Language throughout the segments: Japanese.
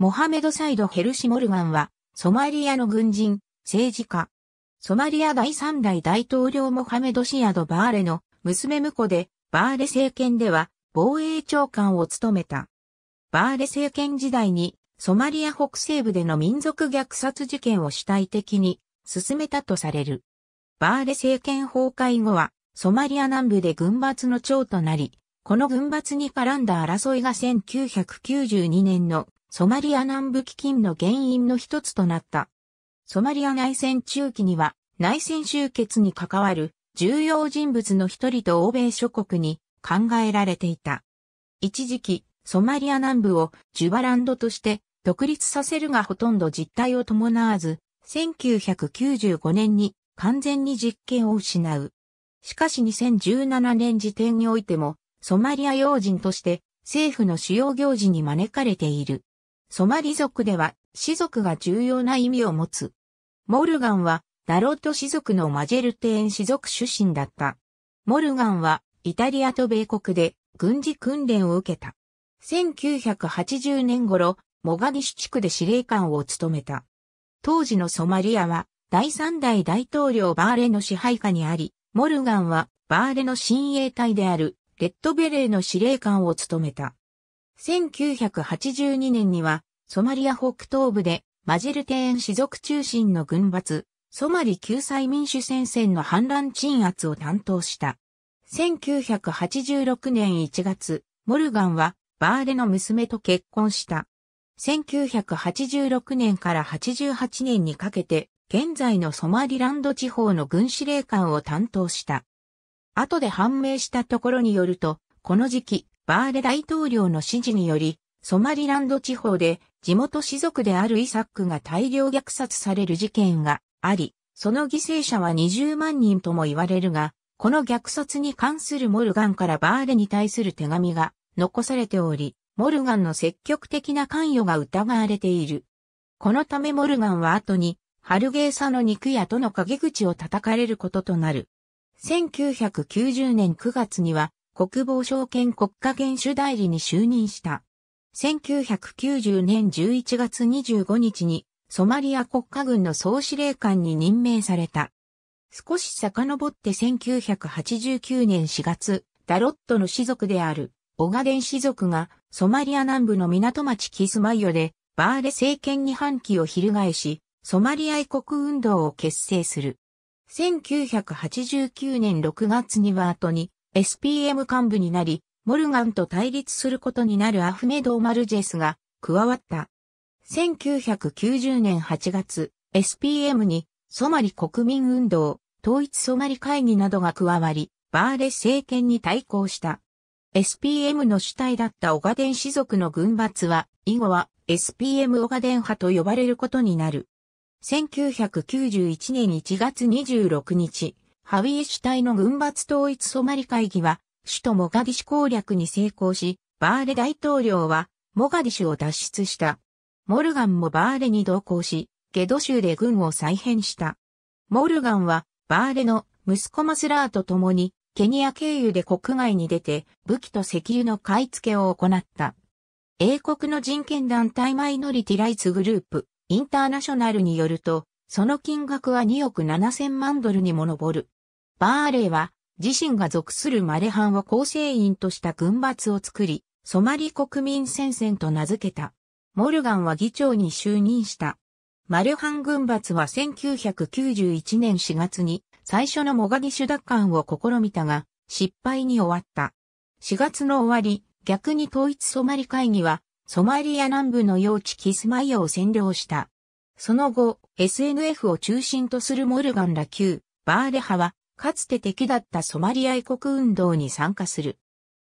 モハメド・サイド・ヘルシ・モルガンは、ソマリアの軍人、政治家。ソマリア第三代大統領モハメド・シアド・バーレの娘婿で、バーレ政権では防衛長官を務めた。バーレ政権時代にソマリア北西部での民族虐殺事件を主体的に進めたとされる。バーレ政権崩壊後はソマリア南部で軍閥の長となり、この軍閥に絡んだ争いが1992年のソマリア南部飢饉の原因の一つとなった。ソマリア内戦中期には内戦終結に関わる重要人物の一人と欧米諸国に考えられていた。一時期、ソマリア南部をジュバランドとして独立させるがほとんど実態を伴わず、1995年に完全に実権を失う。しかし2017年時点においても、ソマリア要人として政府の主要行事に招かれている。ソマリ族では、氏族が重要な意味を持つ。モルガンは、ダロット氏族のマジェルテーン氏族出身だった。モルガンは、イタリアと米国で軍事訓練を受けた。1980年頃、モガディシュ地区で司令官を務めた。当時のソマリアは、第三代大統領バーレの支配下にあり、モルガンはバーレの親衛隊であるレッドベレーの司令官を務めた。1982年にはソマリア北東部でマジルテーン氏族中心の軍閥、ソマリ救済民主戦線の反乱鎮圧を担当した。1986年1月、モルガンはバーレの娘と結婚した。1986年から88年にかけて、現在のソマリランド地方の軍司令官を担当した。後で判明したところによると、この時期、バーレ大統領の指示により、ソマリランド地方で地元士族であるイサックが大量虐殺される事件があり、その犠牲者は20万人とも言われるが、この虐殺に関するモルガンからバーレに対する手紙が残されており、モルガンの積極的な関与が疑われている。このためモルガンは後に、ハルゲーサの肉屋との陰口を叩かれることとなる。1990年9月には国防省兼国家元首代理に就任した。1990年11月25日にソマリア国家軍の総司令官に任命された。少し遡って1989年4月、ダロッドの氏族であるオガデン氏族がソマリア南部の港町キスマイオでバーレ政権に反旗を翻し、ソマリア愛国運動を結成する。1989年6月には後に SPM 幹部になり、モルガンと対立することになるアフメド・マルジェスが加わった。1990年8月、SPM にソマリ国民運動、統一ソマリ会議などが加わり、バーレ政権に対抗した。SPM の主体だったオガデン氏族の軍閥は、以後は SPM オガデン派と呼ばれることになる。1991年1月26日、ハウィエ主体の軍閥統一ソマリ会議は、首都モガディシュ攻略に成功し、バーレ大統領は、モガディシュを脱出した。モルガンもバーレに同行し、ゲド州で軍を再編した。モルガンは、バーレの息子マスラーと共に、ケニア経由で国外に出て武器と石油の買い付けを行った。英国の人権団体マイノリティライツグループ、インターナショナルによると、その金額は2億7千万ドルにも上る。バーレーは自身が属するマレハンを構成員とした軍閥を作り、ソマリ国民戦線と名付けた。モルガンは議長に就任した。マルハン軍閥は1991年4月に最初のモガディシュ奪還を試みたが、失敗に終わった。4月の終わり、逆に統一ソマリ会議は、ソマリア南部の要地キスマイオを占領した。その後、SNF を中心とするモルガンら旧バーレ派は、かつて敵だったソマリア愛国運動に参加する。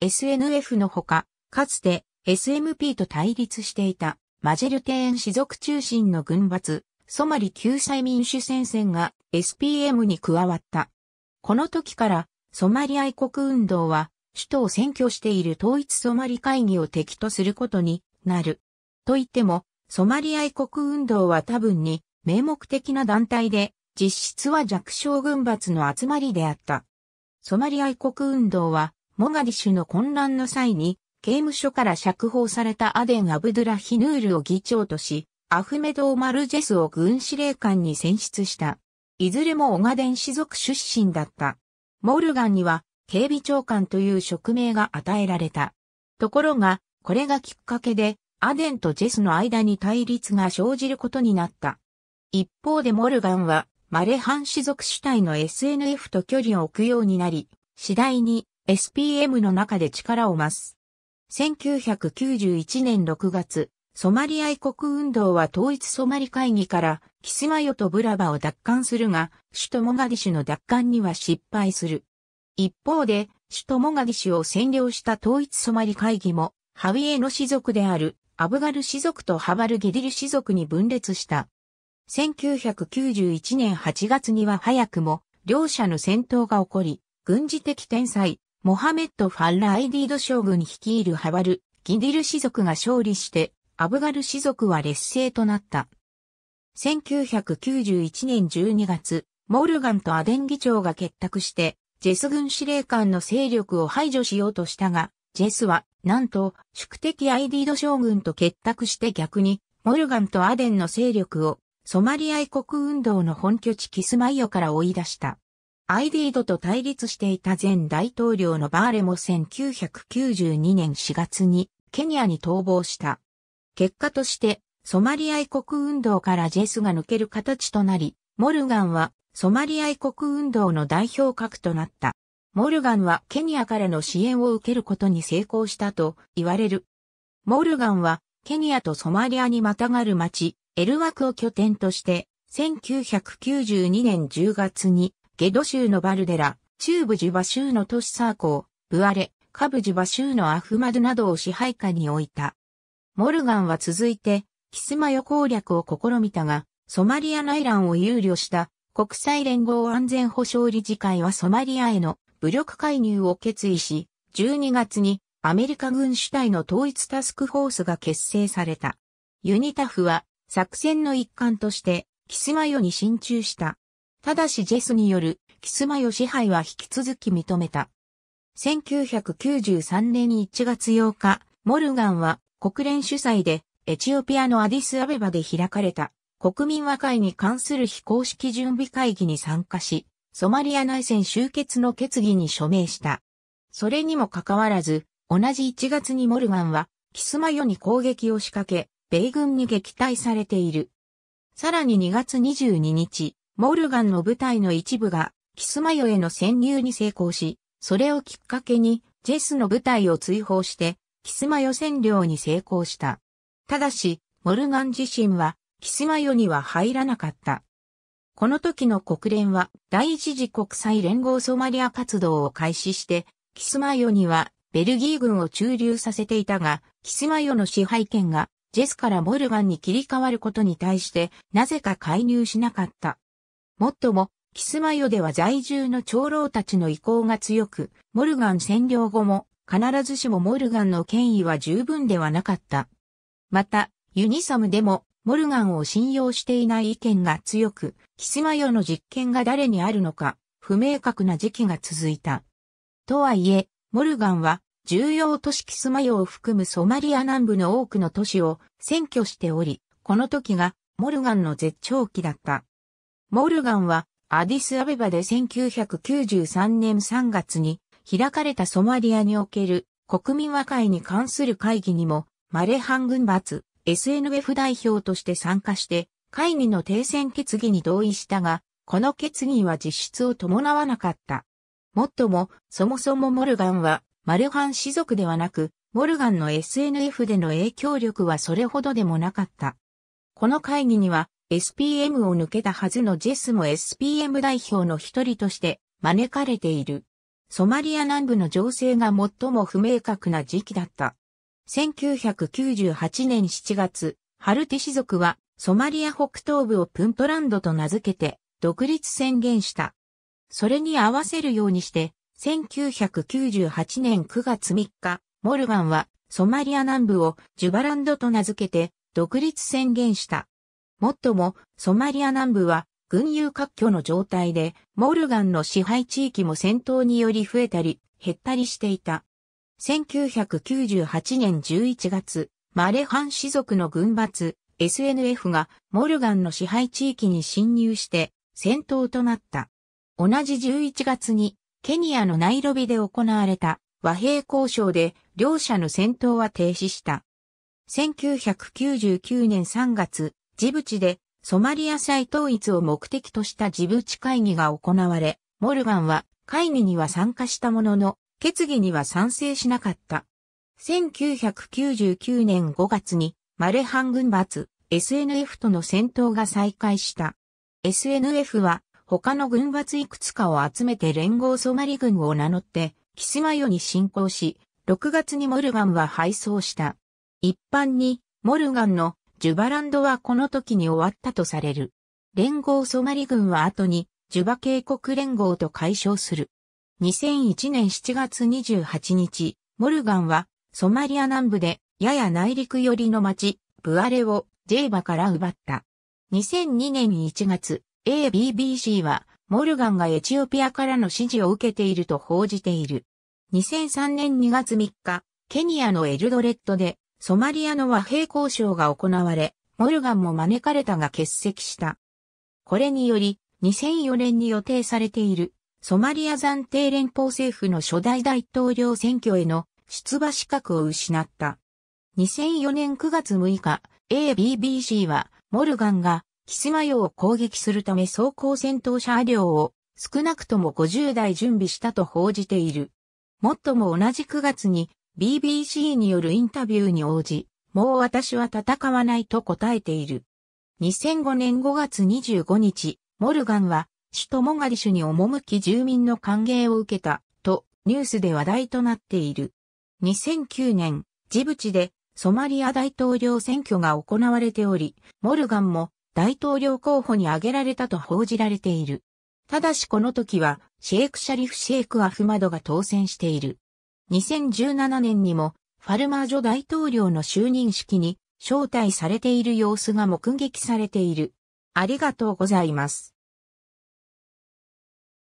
SNF のほか、かつて SMP と対立していたマジェルテーン氏族中心の軍閥、ソマリ救済民主戦線が SPM に加わった。この時からソマリ愛国運動は首都を占拠している統一ソマリ会議を敵とすることになる。と言っても、ソマリ愛国運動は多分に名目的な団体で、実質は弱小軍閥の集まりであった。ソマリ愛国運動は、モガディシュの混乱の際に、刑務所から釈放されたアデン・アブドゥラ・ヒヌールを議長とし、アフメド・オマル・ジェスを軍司令官に選出した。いずれもオガデン氏族出身だった。モルガンには警備長官という職名が与えられた。ところが、これがきっかけで、アデンとジェスの間に対立が生じることになった。一方でモルガンは、マレハン氏族主体の SNF と距離を置くようになり、次第に SPM の中で力を増す。1991年6月、ソマリ愛国運動は統一ソマリ会議からキスマヨとブラバを奪還するが、首都モガディシュの奪還には失敗する。一方で、首都モガディシュを占領した統一ソマリ会議も、ハウィエの氏族であるアブガル氏族とハバルゲディル氏族に分裂した。1991年8月には早くも両者の戦闘が起こり、軍事的天才、モハメット・ファッラ・アイディード将軍率いるハバル、ギディル氏族が勝利して、アブガル氏族は劣勢となった。1991年12月、モルガンとアデン議長が結託して、ジェス軍司令官の勢力を排除しようとしたが、ジェスは、なんと、宿敵アイディード将軍と結託して逆に、モルガンとアデンの勢力をソマリア愛国運動の本拠地キスマイオから追い出した。アイディードと対立していた前大統領のバーレも1992年4月にケニアに逃亡した。結果としてソマリア愛国運動からジェスが抜ける形となり、モルガンはソマリア愛国運動の代表格となった。モルガンはケニアからの支援を受けることに成功したと言われる。モルガンはケニアとソマリアにまたがる町、エルワクを拠点として、1992年10月に、ゲド州のバルデラ、中部ジュバ州の都市サーコー、ブアレ、下部ジュバ州のアフマドなどを支配下に置いた。モルガンは続いて、キスマヨ攻略を試みたが、ソマリア内乱を憂慮した国際連合安全保障理事会はソマリアへの武力介入を決意し、12月にアメリカ軍主体の統一タスクフォースが結成された。ユニタフは作戦の一環として、キスマヨに進駐した。ただしジェスによるキスマヨ支配は引き続き認めた。1993年1月8日、モルガンは国連主催でエチオピアのアディスアベバで開かれた国民和解に関する非公式準備会議に参加し、ソマリア内戦終結の決議に署名した。それにもかかわらず、同じ1月にモルガンはキスマヨに攻撃を仕掛け、米軍に撃退されている。さらに2月22日、モルガンの部隊の一部がキスマヨへの潜入に成功し、それをきっかけにジェスの部隊を追放してキスマヨ占領に成功した。ただし、モルガン自身はキスマヨには入らなかった。この時の国連は第一次国際連合ソマリア活動を開始して、キスマヨにはベルギー軍を駐留させていたが、キスマヨの支配権がジェスからモルガンに切り替わることに対して、なぜか介入しなかった。もっとも、キスマヨでは在住の長老たちの意向が強く、モルガン占領後も、必ずしもモルガンの権威は十分ではなかった。また、ユニサムでも、モルガンを信用していない意見が強く、キスマヨの実権が誰にあるのか、不明確な時期が続いた。とはいえ、モルガンは重要都市キスマヨを含むソマリア南部の多くの都市を占拠しており、この時がモルガンの絶頂期だった。モルガンはアディスアベバで1993年3月に開かれたソマリアにおける国民和解に関する会議にもマレハン軍閥 SNF 代表として参加して会議の停戦決議に同意したが、この決議は実質を伴わなかった。もっとも、そもそもモルガンはマルハン氏族ではなく、モルガンの SNF での影響力はそれほどでもなかった。この会議には SPM を抜けたはずのジェスも SPM 代表の一人として招かれている。ソマリア南部の情勢が最も不明確な時期だった。1998年7月、ハルティ氏族はソマリア北東部をプントランドと名付けて独立宣言した。それに合わせるようにして1998年9月3日、モルガンはソマリア南部をジュバランドと名付けて独立宣言した。もっとも、ソマリア南部は軍友割拠の状態で、モルガンの支配地域も戦闘により増えたり、減ったりしていた。1998年11月、マレハン氏族の軍閥 SNF がモルガンの支配地域に侵入して戦闘となった。同じ11月にケニアのナイロビで行われた和平交渉で両者の戦闘は停止した。1999年3月、ジブチでソマリア再統一を目的としたジブチ会議が行われ、モルガンは会議には参加したものの、決議には賛成しなかった。1999年5月にマレハン軍閥 SNF との戦闘が再開した。SNF は他の軍閥いくつかを集めて連合ソマリ軍を名乗ってキスマヨに侵攻し、6月にモルガンは敗走した。一般にモルガンのジュバランドはこの時に終わったとされる。連合ソマリ軍は後にジュバ渓谷連合と解消する。2001年7月28日、モルガンはソマリア南部でやや内陸寄りの町、ブアレをジェーバから奪った。2002年1月、ABBC はモルガンがエチオピアからの指示を受けていると報じている。2003年2月3日、ケニアのエルドレットでソマリアの和平交渉が行われ、モルガンも招かれたが欠席した。これにより、2004年に予定されている、ソマリア暫定連邦政府の初代大統領選挙への出馬資格を失った。2004年9月6日、ABBC は、モルガンが、キスマヨを攻撃するため装甲戦闘車両を少なくとも50台準備したと報じている。もっとも同じ9月に BBC によるインタビューに応じ、もう私は戦わないと答えている。2005年5月25日、モルガンは首都モガディシュに赴き住民の歓迎を受けたとニュースで話題となっている。2009年、ジブチでソマリア大統領選挙が行われており、モルガンも大統領候補に挙げられたと報じられている。ただしこの時は、シェイク・シャリフ・シェイク・アフマドが当選している。2017年にもファルマージョ大統領の就任式に招待されている様子が目撃されている。ありがとうございます。